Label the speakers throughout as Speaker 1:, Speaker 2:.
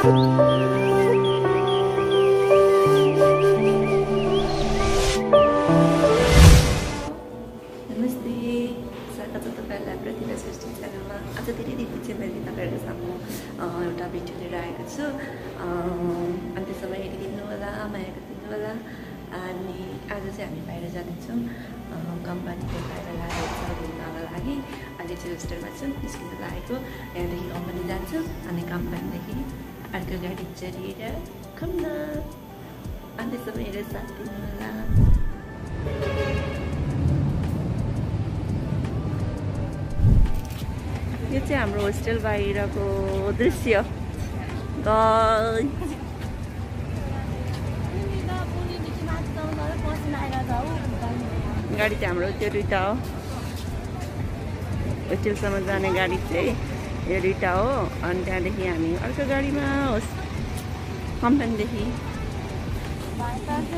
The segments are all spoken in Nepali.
Speaker 1: नमस्ते स्वागत छ तपाईँहरूलाई प्रतिभा सृष्टि च्यानलमा दिनपछि मैले एउटा भिडियो लिएर आएको छु। हेरिदिनु होला माया गरिदिनु होला। अनि आज चाहिँ हामी बाहिर जाँदैछौँ। कम्पनीको बाहिर लागेको छ घुम्नको लागि। अहिले चाहिँ होस्टेलमा छु निस्किनु लागेको। यहाँदेखि कम्पनी जान्छु। अनि कम्पनीदेखि खम्न अन्त्यसम्म हेरेर साथ दिनु होला यो चाहिँ हाम्रो होस्टेल बाहिरको दृश्य। गाडी चाहिँ हाम्रो त्यो दुइटा हो होस्टेलसम्म जाने गाडी चाहिँ यो दुइटा हो अनि त्यहाँदेखि हामी अर्को गाडीमा होस्। कम्पनीदेखि।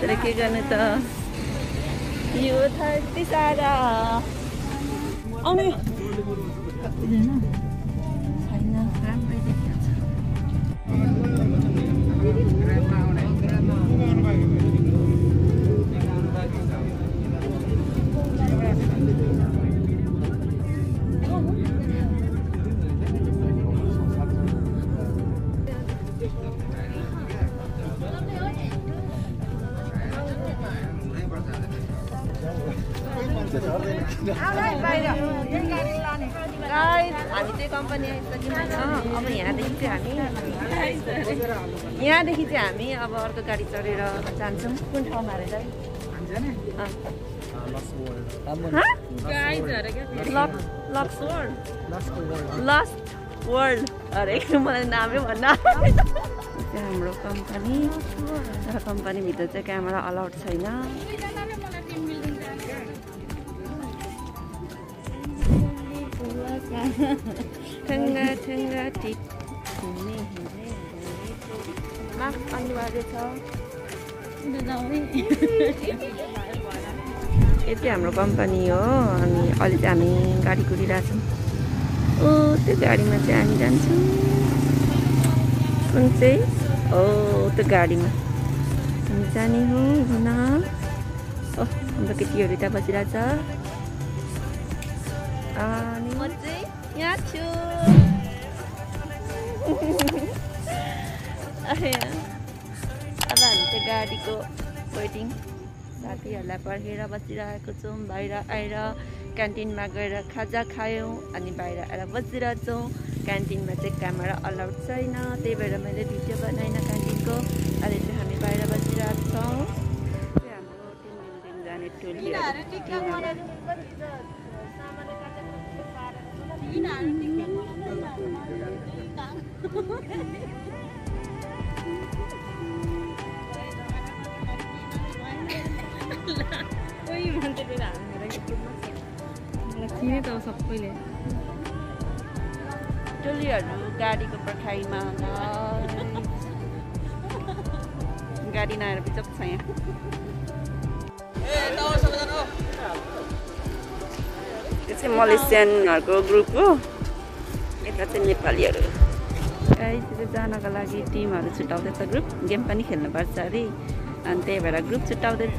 Speaker 1: तर के गर्नु त? यो थर्टी सारा। आउने। यहाँदेखि चाहिँ हामी अब अर्को गाडी चढेर जान्छौँ। कुन ठाउँमा वर्ल्ड। Lost world. अरे मलाई नामै भन्न हाम्रो कम्पनी। तर कम्पनीभित्र चाहिँ क्यामेरा अलाउड छैन। ठङ्गा ठङ्गा हिँड्ने अनिवार्य छ यो चाहिँ हाम्रो कम्पनी हो अनि अहिले चाहिँ हामी गाडी कुदिरहेछौँ ओ त्यो गाडीमा चाहिँ हामी जान्छौँ कुन चाहिँ हो त्यो गाडीमा हामी जाने हो हुन ओ हाम्रो केटीहरू त्यहाँ बसिरहेछ अनि म चाहिँ यहाँ छु अब हामी चाहिँ गाडीको वेटिङ साथीहरूलाई पर्खेर बसिरहेको छौँ बाहिर आएर क्यान्टिनमा गएर खाजा खायौँ अनि बाहिर आएर बसिरहेछौँ क्यान्टिनमा चाहिँ क्यामेरा अलाउड छैन त्यही भएर मैले भिडियो बनाइनँ क्यान्टिनको। अहिले चाहिँ हामी बाहिर बसिरहेको छौँ। हाम्रो जाने टोलीहरू
Speaker 2: चिने त सबैले
Speaker 1: टोलीहरू गाडीको पर्खाइमा guys। गाडी नआएर बिचक छ यहाँ। यो चाहिँ मलेसियनहरूको ग्रुप हो। यता चाहिँ नेपालीहरू। जानको लागि टिमहरू छुट्याउँदैछ ग्रुप। गेम पनि खेल्नुपर्छ अरे। अनि त्यही भएर ग्रुप छुट्याउँदैछ।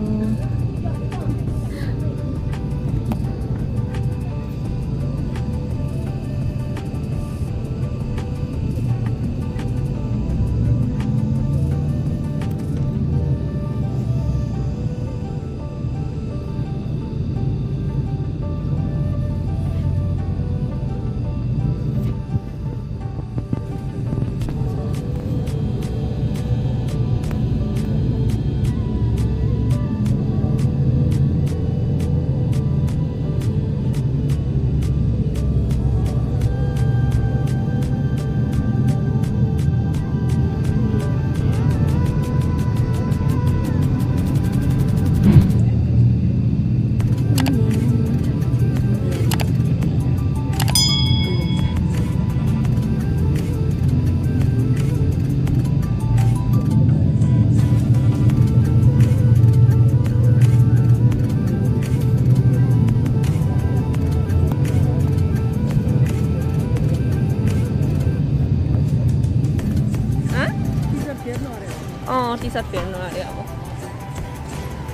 Speaker 1: गयो टी सर्ट फेर्नु अरे अब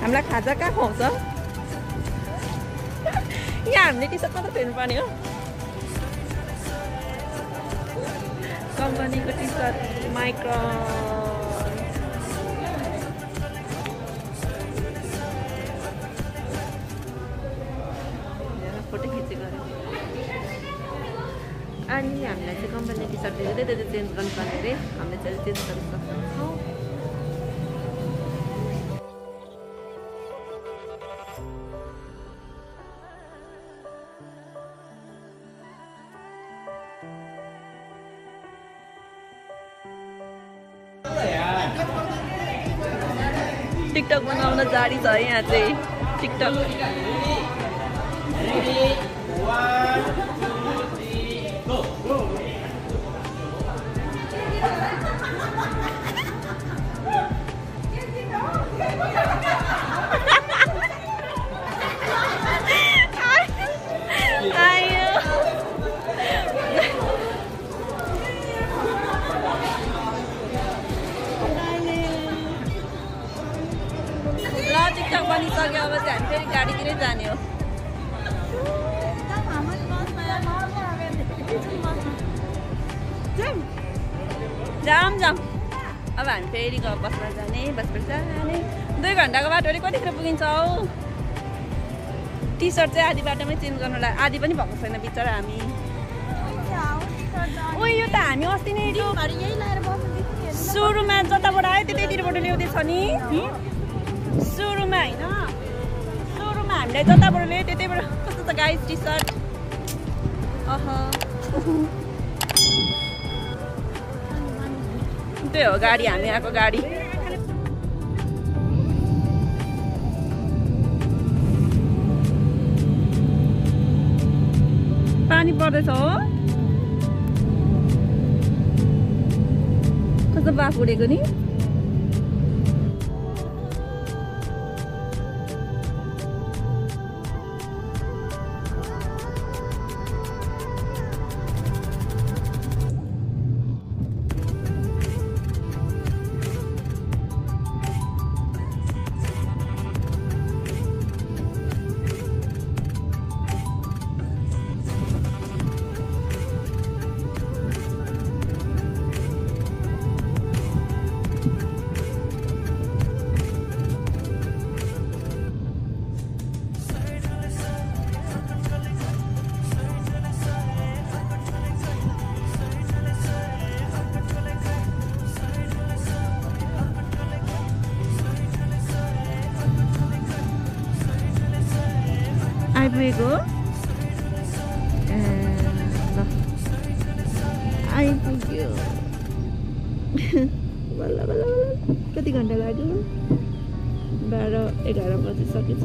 Speaker 1: हामीलाई खाजा कहाँ खुवाउँछ यहाँ हामीले टी सर्ट मात्र फेर्नु पर्ने हो कम्पनीको टी सर्ट अरे अनि हामीलाई चाहिँ कम्पनी टी सर्ट दिँदै चाहिँ चेन्ज गर्नुपर्ने अरे हामीले चाहिँ चेन्ज गर्न सक्छौँ टिकटक बनाउन जारी छ यहाँ चाहिँ टिकटक। टी सर्ट चाहिँ आधी बाटोमै चेन्ज गर्नुलाई आधी पनि भएको छैन बिचरा हामी। ओ यो त हामी अस्ति नै सुरुमा जताबाट आयो त्यतैतिरबाट ल्याउँदैछ नि। सुरुमा होइन? सुरुमा हामीलाई जताबाट ल्यायो त्यतैबाट। कस्तो छ गाइस टी सर्ट अह। त्यही हो गाडी हामी आएको गाडी। पानी पर्दैछ हो कस्तो बाफ उडेको नि ए, ल आइपुग्यो बल्ल बल्ल कति घन्टा लाग्यो बाह्र एघार बजिसकेछ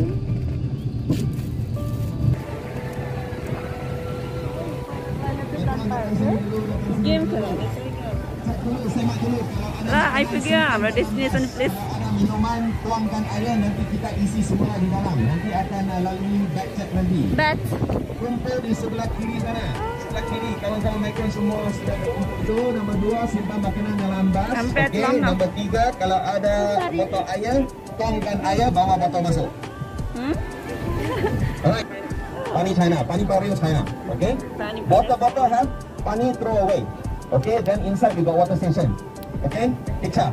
Speaker 1: गेम खेलाउँदैछ ल आइपुग्यो हाम्रो destination
Speaker 3: place akan tuangkan air nanti kita isi semula di dalam. Nanti akan uh, lalui check nanti.
Speaker 1: Bet.
Speaker 3: Kumpul di sebelah kiri sana. Sebelah kiri kawan-kawan Michael semua sudah itu. Nombor dua simpan makanan dalam bas. Okey, nombor tiga kalau ada botol air, tuangkan air bawa botol masuk.
Speaker 1: Hmm?
Speaker 3: Alright. Pani China, Pani Barrio China. Okay? Botol-botol ha Pani throw away. Okay, then inside we got water station. Okay, picture.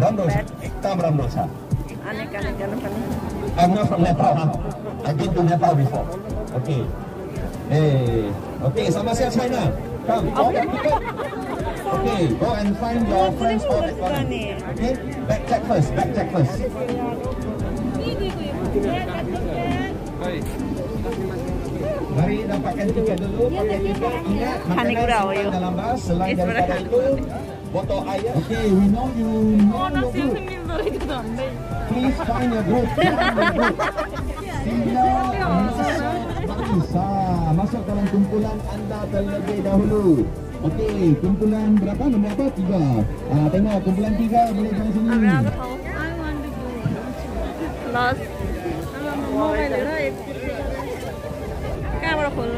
Speaker 3: Ramdosa, Tam Ramdosa.
Speaker 1: अनेक अनेक गर्नुपर्ने
Speaker 3: I'm not from Nepal. Huh? I've been to Nepal before. Okay. Hey. Okay, sama siapa China? Come. Okay. Okay, go and find your friends all at corner. Okay, back check first. Back check first. Mari dapatkan tiket dulu. Pakai tiket. Ingat,
Speaker 1: Khanigura
Speaker 3: makanan
Speaker 1: ho yo.
Speaker 3: simpan dalam bas. Selain
Speaker 1: Yes,
Speaker 3: daripada
Speaker 1: berat.
Speaker 3: itu, botol air. Okay, we know you know your group. Please find your group. Sila ya. bisa ah, masuk dalam kumpulan anda terlebih dahulu. Okey, kumpulan berapa? Nombor apa? Tiga. Ah, tengok kumpulan tiga boleh jalan sini.
Speaker 1: Lost. Mobile right.
Speaker 3: Kamera phone.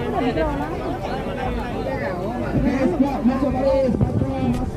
Speaker 3: Masuk baris. Bagus.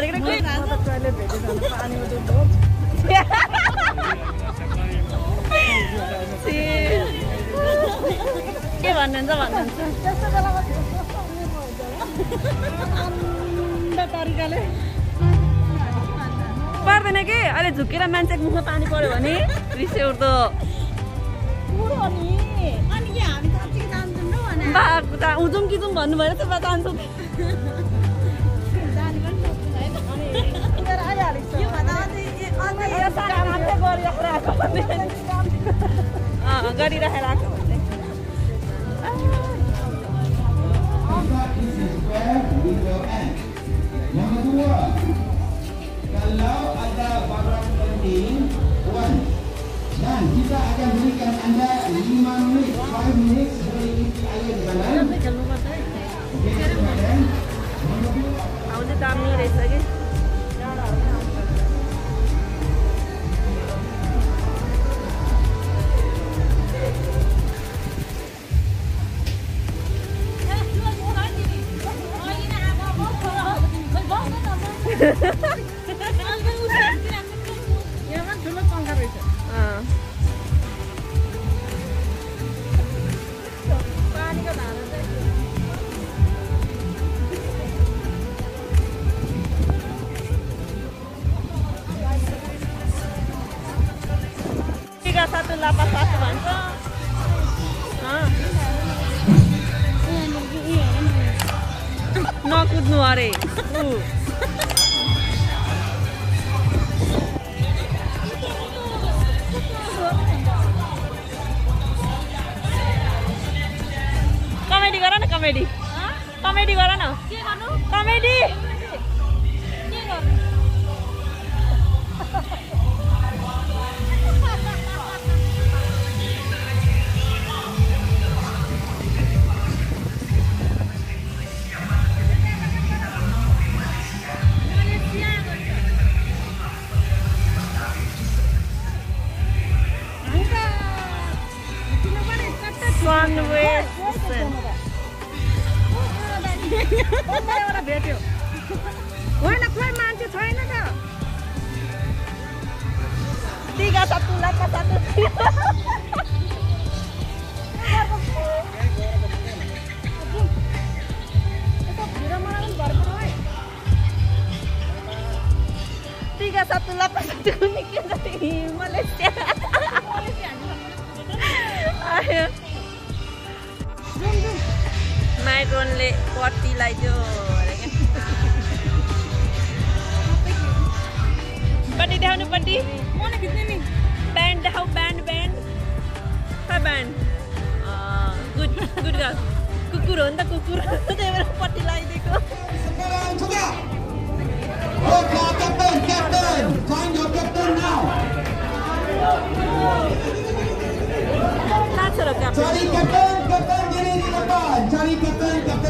Speaker 1: गइरहेको के भन्नुहुन्छ भन्नुहुन्छ? तरिकाले पर्दैन कि? अहिले झुकेर मान्छेको मुखमा पानी पऱ्यो भने रिसे उठ्दो। त उजुम कि जाउँ भन्नुभयो त्यसमा जान्छौँ।
Speaker 3: Hand. Yang kedua, kalau ada barang penting, one. Dan kita akan berikan anda 5 minit, 5 minit boleh isi air di dalam. Okey, silakan.
Speaker 1: आउँछ दामी रहेछ कि कमेडी गर न कमेडी भेट्यो। होइन खोइ मान्छे छैन त। टिका सत्तु लाखा सत्तु टिका सत्तु लाखा सत्तु belajar. Pandi dah nu pandi. Mana kita ni?
Speaker 3: Band
Speaker 1: dah band band. Ha band? Ah, good good guys. Kukur onda kukur. Tapi orang pandi lagi deko.
Speaker 3: Juga. Oh, captain, captain, your captain now. Cari captain, captain diri di depan. Cari captain, captain.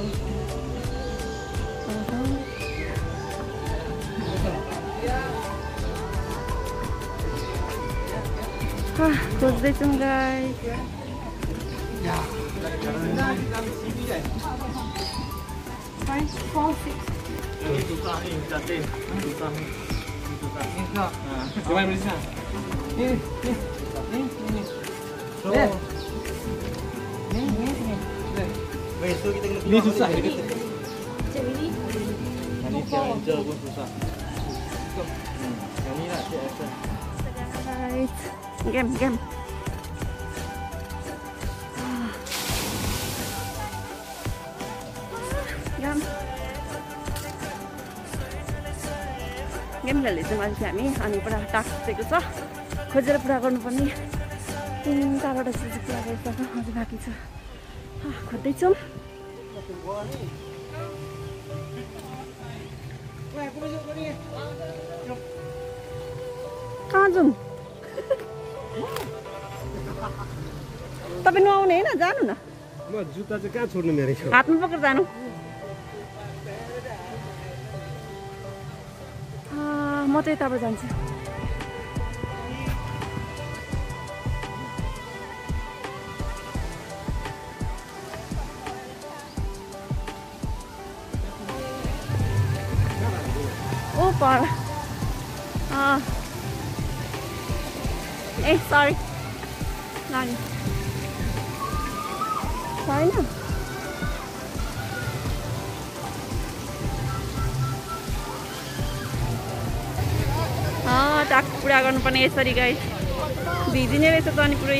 Speaker 4: 아,
Speaker 5: 도저히 좀 Ini, ini, ini, ini. Ini, ini, susah. Ini. Susah. Lah.
Speaker 1: Game. Game. Game खेल्दैछौँ अहिले चाहिँ हामी अनि पुरा टास्क दिएको छ खोजेर पुरा गर्नुपर्ने तिनवटाबाट चाहिँ पुरा गरिसक्यो अझै बाँकी छ खोज्दैछौँ कहाँ जाउँ तपाईँ नआउने होइन? जानु न।
Speaker 5: म जुत्ता चाहिँ कहाँ छोड्नु मेरो
Speaker 1: हातमा पक्रेर जानु। आ, म चाहिँ यताबाट जान्छु। ओ पर। अँ। ए सरी नानी छैन टास्क पुरा गर्नुपर्ने यसरी गाई भिजिने रहेछ त अनि पुरै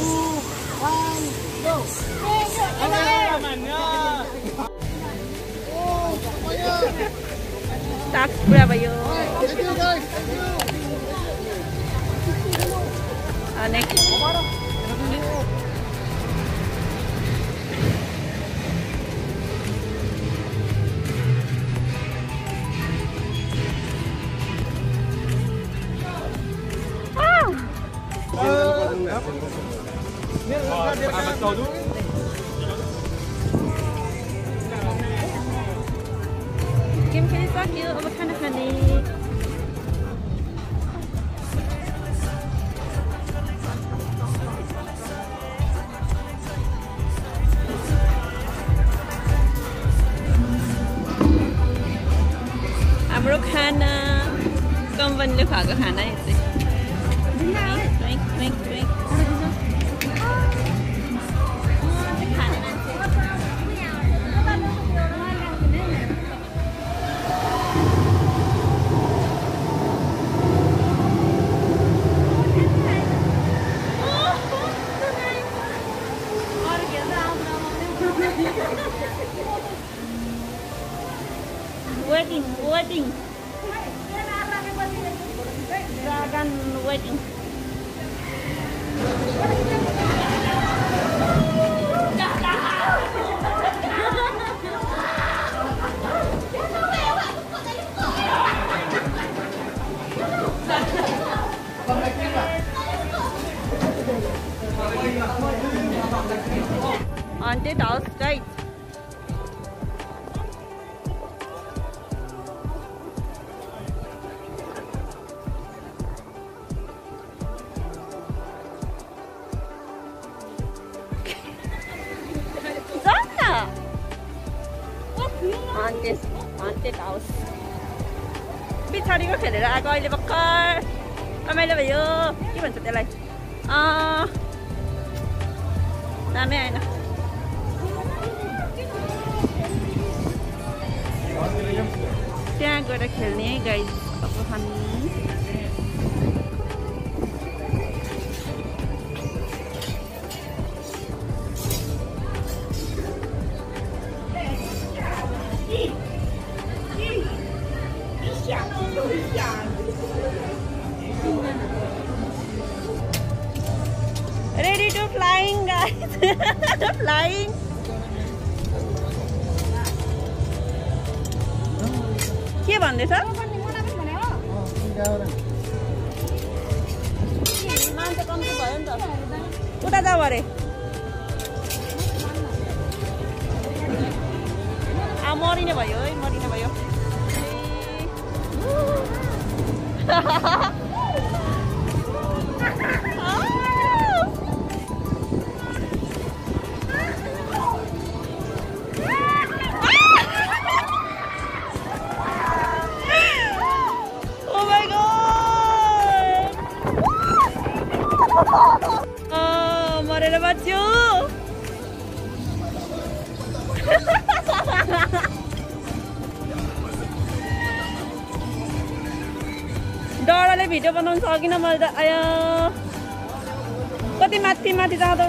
Speaker 1: ल यो चाहिँ हाम्रो टिम हो है टास्क पुरा भयो नेक्स्ट गेम अब खाना खाने हाम्रो खाना कम्पनीले खुवाएको खाना खेल्ने है सकिनँ मैले त आयो कति माथि माथि जाँदो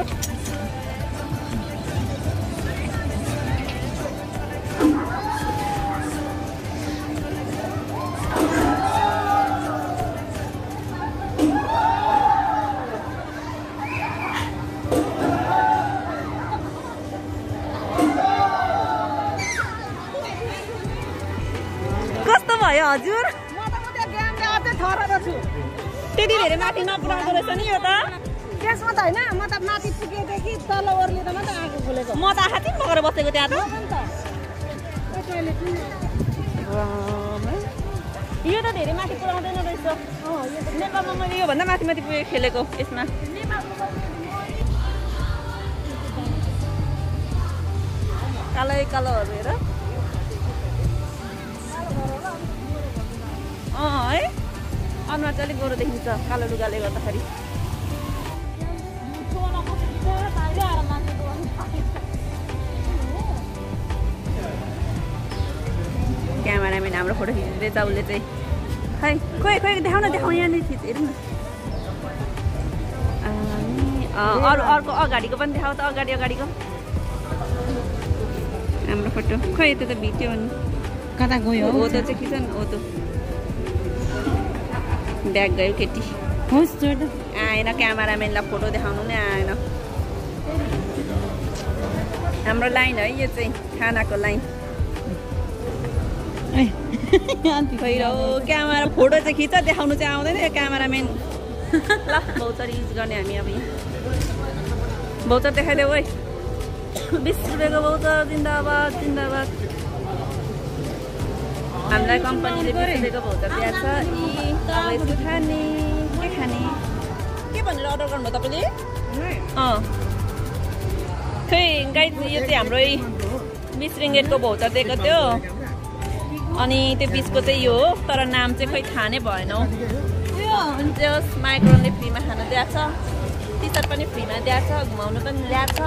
Speaker 1: कस्तो भयो हजुर त्यति धेरै माथि नपुऱ्याउँदो रहेछ नि यो त।
Speaker 2: त्यसमा त होइन म त माथि पुगेदेखि तल ओर्लेर मात्रै आगो खोलेको।
Speaker 1: म त आँखा थिएँ लगेर बसेको त्यहाँ त।
Speaker 2: त?
Speaker 1: यो त धेरै माथि पुऱ्याउँदैन रहेछ। नेपालमा मैले योभन्दा माथि माथि पुगेँ खेलेको यसमा। कालै कालोहरू हेर अँ है। अनुहार चाहिँ अलिक गोरो देखिन्छ कालो लुगाले गर्दाखेरि। क्यामेराम्यान हाम्रो फोटो खिच्दैछ उसले चाहिँ। खै खोइ खोइ देखाउन देखाउन यहाँनिर खिच हेरौँ न। अनि अरू अर्को अगाडिको पनि देखाउ त अगाडि अगाडिको। हाम्रो फोटो। खोइ त्यो त भिडियो हो नि
Speaker 2: कता गयो?
Speaker 1: हो त चाहिँ खिच न हो त ब्याग गयो केटी
Speaker 2: होस् जोड
Speaker 1: आएन क्यामेराम्यानलाई फोटो देखाउनु नै आएन हाम्रो लाइन है यो चाहिँ खानाको लाइन क्यामेरा फोटो चाहिँ खिच देखाउनु चाहिँ आउँदैन यो क्यामेराम्यान ल भौचर युज गर्ने हामी अब यहाँ भौचर देखाइदेऊ है बिस रुपियाँको भौचर जिन्दाबाद जिन्दाबाद हामीलाई कम्पनीले बिस रुपियाँको भौचर दिएको छ। यी अब यसको खाने। के खाने? के भनेर अर्डर गर्नुभयो तपाईँले? अँ। खै गाई यो चाहिँ हाम्रो बिस रिङ्गेटको भौचर दिएको थियो। अनि त्यो बिचको चाहिँ यो हो तर नाम चाहिँ खै थाहा नै भएन हौ। त्यो माइक्रोनले फ्रीमा खान दिएको छ। टी सर्ट पनि फ्रीमा दिएको छ घुमाउनु पनि ल्याएको छ।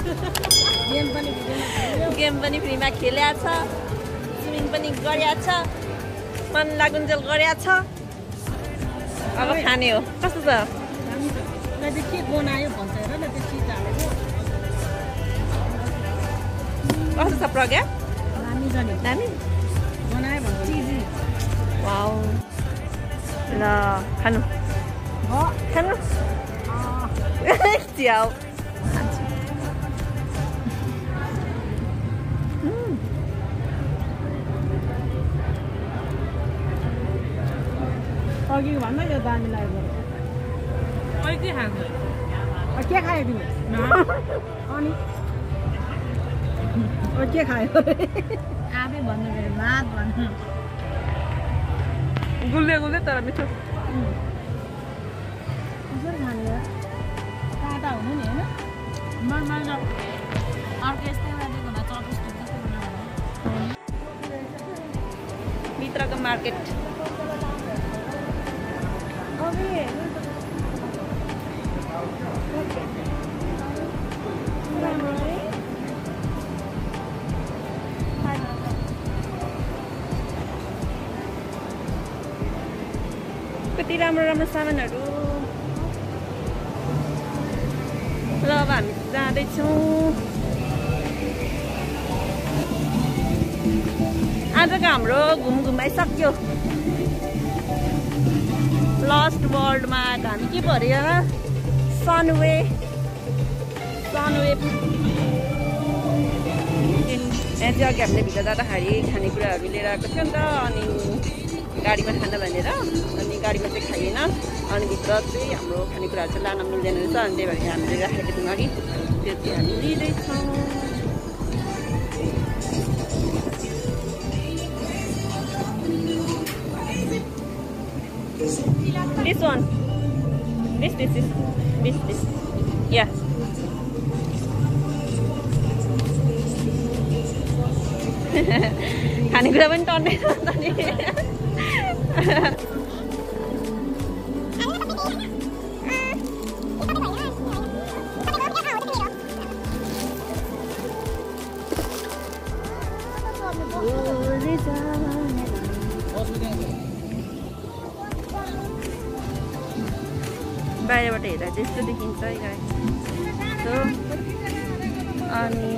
Speaker 1: गेम पनि फ्रीमा खेल्या छ। स्विमिङ पनि गरिया छ। मन लागुन्जेल गरिया छ। अब खाने हो। कस्तो छ? कस्तो छ प्रज्ञा?
Speaker 2: दामी
Speaker 1: ल खानु। खानु। च्याउ।
Speaker 2: अघि भन्दा यो दामी लाग्यो के खायो तिमी अनि के खायो आफै भन्नु भात भन्नु
Speaker 1: गुलियो तर मिठो
Speaker 2: खाने यार काँटा हुनु नि होइन अर्को यस्तै
Speaker 1: भित्रको मार्केट कति राम्रो राम्रो सामानहरू। ल अब हामी जाँदैछौँ। आजको हाम्रो घुमघुमाइ सक्यो लस्ट वर्ल्डमा आएको हामी के पो अरे यहाँ सनवे सनवे यहाँ चाहिँ अघि हामीले भित्र जाँदाखेरि खानेकुराहरू लिएर आएको थियो नि त अनि गाडीमा खाना भनेर अनि गाडीमा चाहिँ खाइएन। अनि भित्र चाहिँ हाम्रो खानेकुराहरू चाहिँ लान मिल्दैन रहेछ अनि त्यही भएर हामीले राखेको थियौँ अघि। त्यो चाहिँ हामी लिँदैछौँ। This one. This, this, this. This, this. Yeah. खानेकुरा पनि टन्दैन त नि बाहिरबाट हेर्दा चाहिँ यस्तो देखिन्छ है यस्तो अनि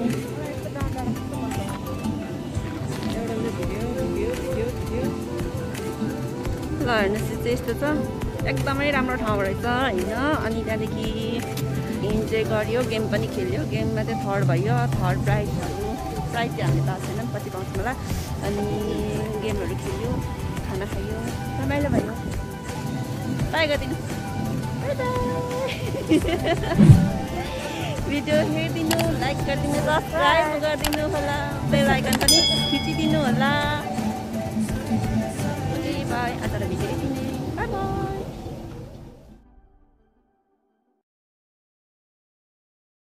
Speaker 1: ल हेर्नुहोस् चाहिँ यस्तो छ। एकदमै राम्रो ठाउँ रहेछ होइन? अनि त्यहाँदेखि इन्जोय गऱ्यो गेम पनि खेल्यो। गेममा चाहिँ थर्ड भयो थर्ड प्राइजहरू प्राइज चाहिँ हामीले थाहा छैन कति पाउँछ मलाई अनि गेमहरू खेल्यो खाना खायो। रमाइलो भयो। बाई गरिदिनु भिडियो हेरिदिनु लाइक गरिदिनु सब्सक्राइब गरिदिनु होला बेल आइकन पनि थिचिदिनु होला बाई आजलाई भिडियो यति